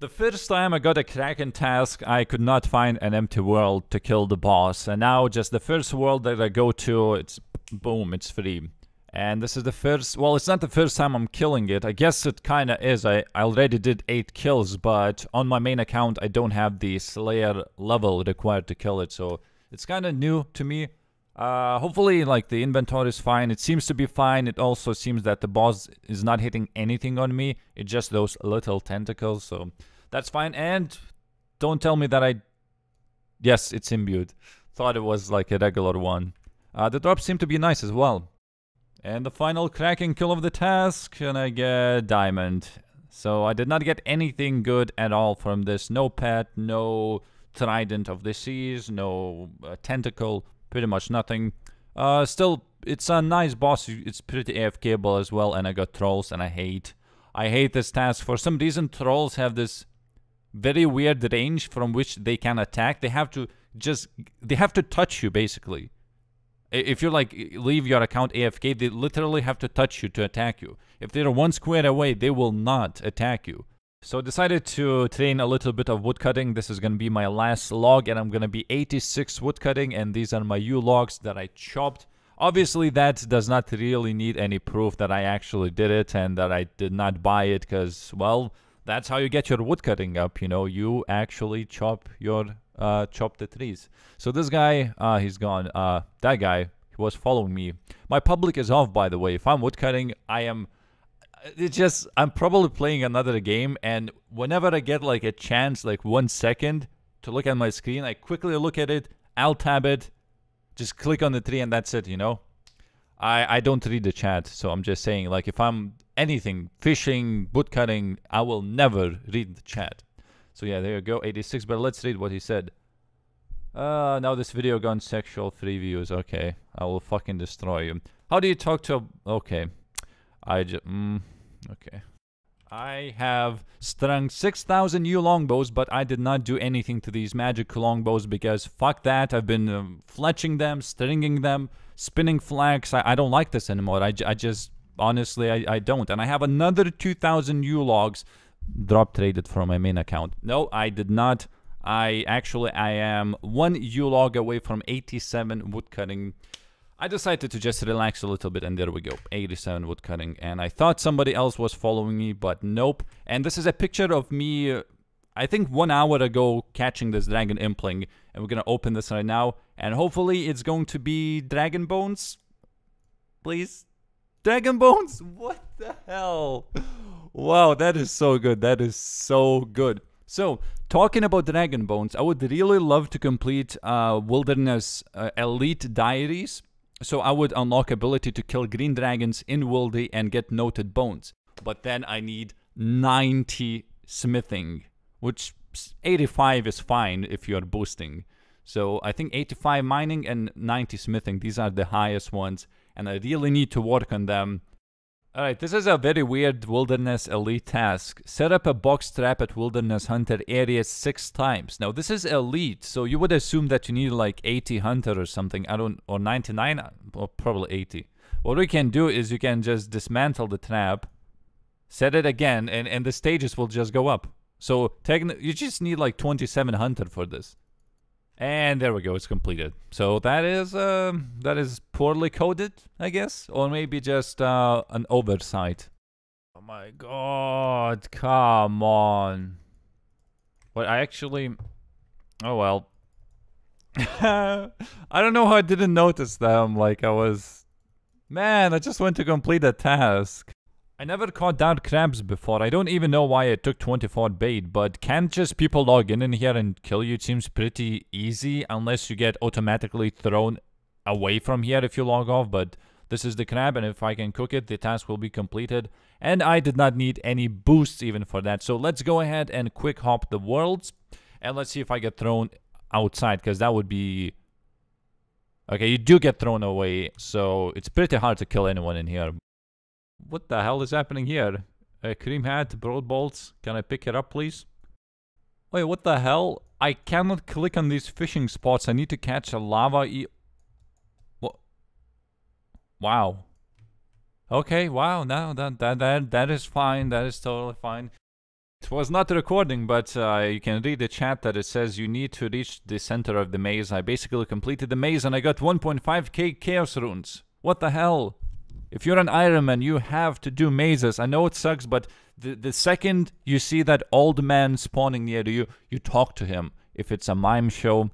The first time I got a Kraken task, I could not find an empty world to kill the boss. And now just the first world that I go to, it's boom, it's free. And this is the first, well, it's not the first time I'm killing it. I guess it kind of is. I, I already did 8 kills, but on my main account, I don't have the Slayer level required to kill it. So it's kind of new to me. Uh, hopefully, like, the inventory is fine. It seems to be fine. It also seems that the boss is not hitting anything on me. It's just those little tentacles, so that's fine. And don't tell me that I... Yes, it's imbued. Thought it was, like, a regular one. Uh, the drops seem to be nice as well. And the final Kraken kill of the task, and I get diamond. So I did not get anything good at all from this. No pet, no trident of the seas, no uh, tentacle, pretty much nothing. Uh, still, it's a nice boss. It's pretty AFKable as well, and I got trolls, and I hate, I hate this task. For some reason, trolls have this very weird range from which they can attack. They have to just, they have to touch you, basically. If you like leave your account AFK, they literally have to touch you to attack you. If they're one square away, they will not attack you. So I decided to train a little bit of woodcutting. This is going to be my last log and I'm going to be 86 woodcutting and these are my yew logs that I chopped. Obviously that does not really need any proof that I actually did it and that I did not buy it because, well, that's how you get your woodcutting up, you know, you actually chop your, uh, chop the trees. So this guy, uh, he's gone, uh, that guy, he was following me. My public is off, by the way. If I'm woodcutting, I am it's just I'm probably playing another game, and whenever I get like a chance, like one second to look at my screen, I quickly look at it, I'll tab it, just click on the tree, and that's it. You know, I I don't read the chat, so I'm just saying like if I'm anything fishing, woodcutting, I will never read the chat. So yeah, there you go, 86. But let's read what he said. Uh, now this video gone sexual, free views. Okay, I will fucking destroy you. How do you talk to a... Okay. I just... Mm, okay. I have strung 6,000 new longbows, but I did not do anything to these magic longbows because fuck that. I've been um, fletching them, stringing them, spinning flax. I, I don't like this anymore. I, I just... Honestly, I, I don't. And I have another 2,000 new logs drop traded from my main account. No, I did not. I actually, I am one yew log away from 87 woodcutting I decided to just relax a little bit and there we go, 87 woodcutting. And I thought somebody else was following me, but nope. And this is a picture of me, uh, I think one hour ago, catching this dragon impling. And we're gonna open this right now. And hopefully it's going to be dragon bones. Please? Dragon bones? What the hell? Wow, that is so good. That is so good. So, talking about Dragon Bones, I would really love to complete uh, Wilderness uh, Elite Diaries so I would unlock ability to kill green dragons in Wildy and get noted bones. But then I need 90 smithing, which 85 is fine if you're boosting. So I think 85 mining and 90 smithing, these are the highest ones. And I really need to work on them Alright, this is a very weird Wilderness Elite task. Set up a box trap at Wilderness Hunter area six times. Now, this is Elite, so you would assume that you need like 80 Hunter or something. I don't, or 99, or probably 80. What we can do is you can just dismantle the trap, set it again, and, and the stages will just go up. So, you just need like 27 Hunter for this. And there we go, it's completed. So that is uh, that is poorly coded, I guess, or maybe just uh, an oversight. Oh my god, come on. But I actually... Oh well. I don't know how I didn't notice them, like I was... Man, I just went to complete a task. I never caught dark crabs before. I don't even know why it took 24 bait, but can't just people log in in here and kill you? It seems pretty easy unless you get automatically thrown away from here if you log off, but this is the crab and if I can cook it, the task will be completed. And I did not need any boosts even for that. So let's go ahead and quick hop the worlds and let's see if I get thrown outside because that would be... Okay, you do get thrown away, so it's pretty hard to kill anyone in here. What the hell is happening here? A cream hat, broad bolts. Can I pick it up, please? Wait, what the hell? I cannot click on these fishing spots. I need to catch a lava e... What? Wow. Okay, wow, no, that, that, that, that is fine. That is totally fine. It was not recording, but uh, you can read the chat that it says you need to reach the center of the maze. I basically completed the maze and I got 1.5k chaos runes. What the hell? If you're an Iron Man, you have to do mazes. I know it sucks, but the, the second you see that old man spawning near you, you talk to him. If it's a mime show,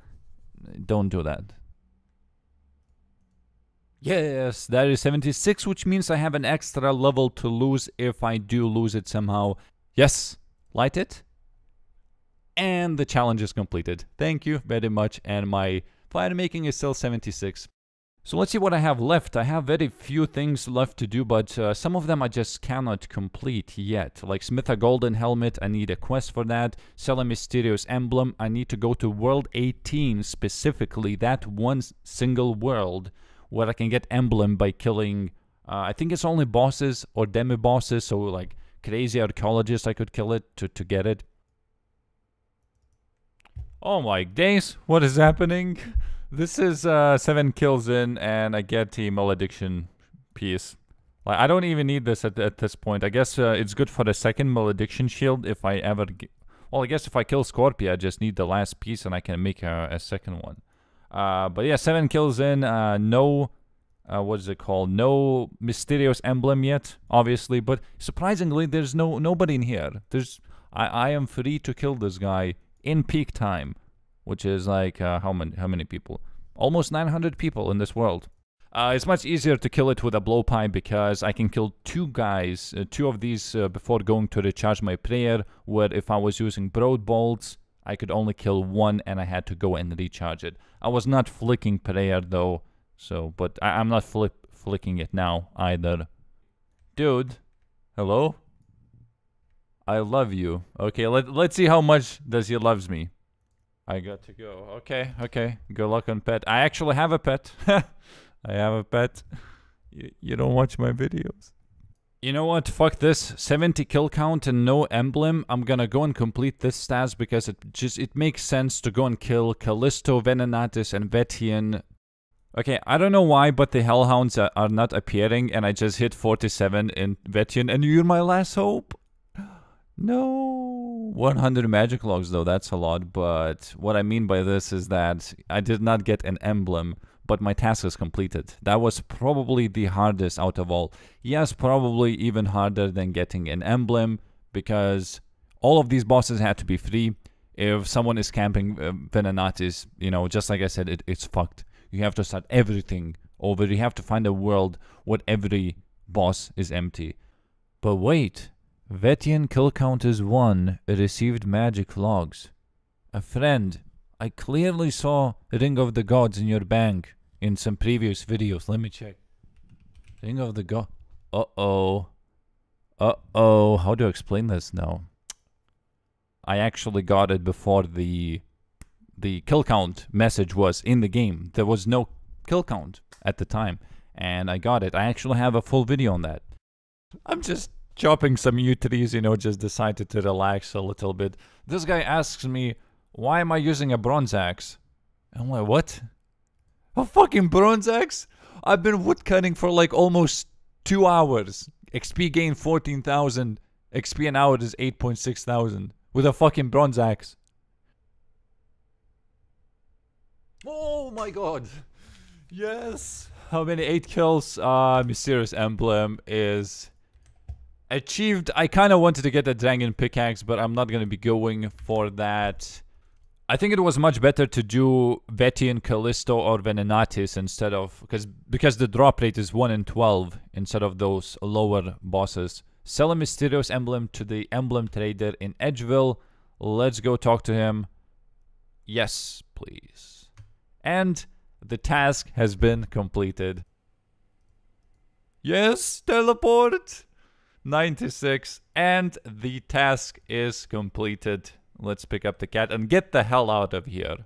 don't do that. Yes, that is 76, which means I have an extra level to lose if I do lose it somehow. Yes, light it. And the challenge is completed. Thank you very much, and my fire making is still 76. So let's see what I have left. I have very few things left to do, but uh, some of them I just cannot complete yet. Like Smith a Golden Helmet, I need a quest for that. Sell a Mysterious Emblem, I need to go to World 18 specifically, that one single world where I can get Emblem by killing, uh, I think it's only bosses or demi-bosses, so like crazy archaeologists I could kill it to, to get it. Oh my days, what is happening? This is uh, seven kills in, and I get the malediction piece. Like I don't even need this at, at this point. I guess uh, it's good for the second malediction shield if I ever. well, I guess if I kill Scorpia, I just need the last piece, and I can make a, a second one. Uh, but yeah, seven kills in. Uh, no, uh, what is it called? No mysterious emblem yet, obviously. But surprisingly, there's no nobody in here. There's I I am free to kill this guy in peak time which is like uh, how many how many people? Almost 900 people in this world. Uh, it's much easier to kill it with a blowpipe because I can kill two guys, uh, two of these uh, before going to recharge my prayer. Where if I was using broad bolts, I could only kill one and I had to go and recharge it. I was not flicking prayer though, so but I, am not flip flicking it now either. Dude, hello. I love you. Okay, let let's see how much does he loves me. I got to go. Okay, okay. Good luck on pet. I actually have a pet. I have a pet. You, you don't watch my videos. You know what? Fuck this. 70 kill count and no emblem. I'm gonna go and complete this stats because it just it makes sense to go and kill Callisto, Venenatis, and Vet'ion. Okay, I don't know why, but the Hellhounds are, are not appearing, and I just hit 47 in Vet'ion, and you're my last hope. No. 100 magic logs though, that's a lot, but what I mean by this is that I did not get an emblem, but my task is completed. That was probably the hardest out of all. Yes, probably even harder than getting an emblem, because all of these bosses had to be free. If someone is camping uh, you know, just like I said, it, it's fucked. You have to start everything over. You have to find a world where every boss is empty. But wait, Vet'ion kill count is 1, received magic logs. A friend, I clearly saw Ring of the Gods in your bank in some previous videos. Let me check. Ring of the God. Uh-oh. Uh-oh. How do I explain this now? I actually got it before the the kill count message was in the game. There was no kill count at the time. And I got it. I actually have a full video on that. I'm just chopping some yew trees, you know, just decided to relax a little bit. This guy asks me, why am I using a bronze axe? I'm like, what? A fucking bronze axe? I've been woodcutting for like almost two hours. XP gain 14,000. XP an hour is 8.6 thousand. With a fucking bronze axe. Oh my god. Yes. How many? 8 kills. Uh, Mysterious Emblem is achieved. I kind of wanted to get a dragon pickaxe, but I'm not going to be going for that. I think it was much better to do Vet'ion, Callisto, or Venenatis instead of because because the drop rate is one in twelve instead of those lower bosses. Sell a mysterious emblem to the emblem trader in Edgeville. Let's go talk to him. Yes, please. And the task has been completed. Yes, teleport. 96 and the task is completed. Let's pick up the cat and get the hell out of here.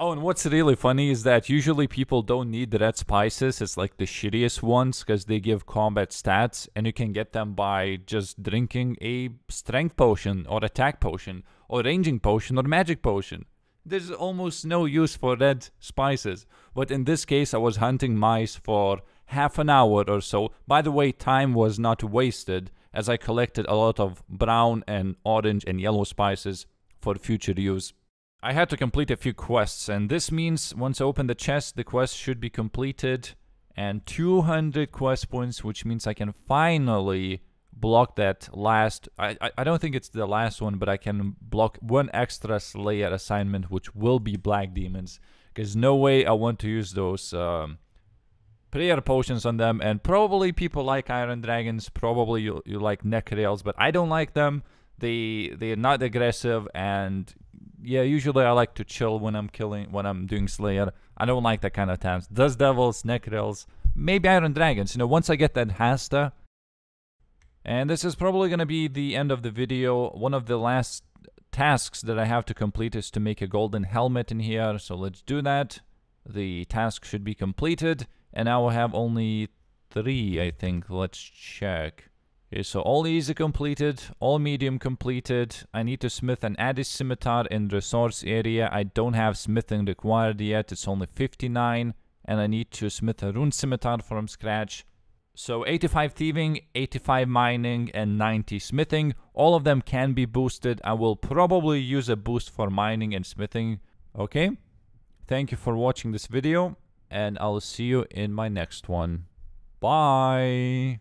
Oh, and what's really funny is that usually people don't need red spices. It's like the shittiest ones because they give combat stats and you can get them by just drinking a strength potion or attack potion or ranging potion or magic potion. There's almost no use for red spices. But in this case, I was hunting mice for half an hour or so. By the way, time was not wasted as I collected a lot of brown and orange and yellow spices for future use. I had to complete a few quests, and this means once I open the chest, the quest should be completed, and 200 quest points, which means I can finally block that last. I, I, don't think it's the last one, but I can block one extra Slayer assignment, which will be Black Demons, because no way I want to use those. Um, prayer potions on them and probably people like iron dragons probably you, you like nechryaels but i don't like them. They they're not aggressive and yeah usually i like to chill when i'm killing when i'm doing slayer. I don't like that kind of times dust devils nechryaels maybe iron dragons. You know once i get that hasta and this is probably going to be the end of the video. One of the last tasks that i have to complete is to make a golden helmet in here so let's do that. The task should be completed and now we have only three, I think. Let's check. Okay, so all easy completed, all medium completed. I need to smith an Addis scimitar in resource area. I don't have smithing required yet. It's only 59. And I need to smith a rune scimitar from scratch. So 85 thieving, 85 mining, and 90 smithing. All of them can be boosted. I will probably use a boost for mining and smithing. Okay. Thank you for watching this video and I'll see you in my next one. Bye.